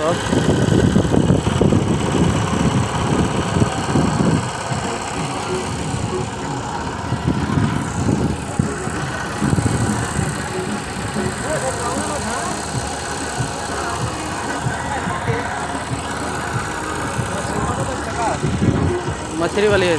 सब मछली वाली है।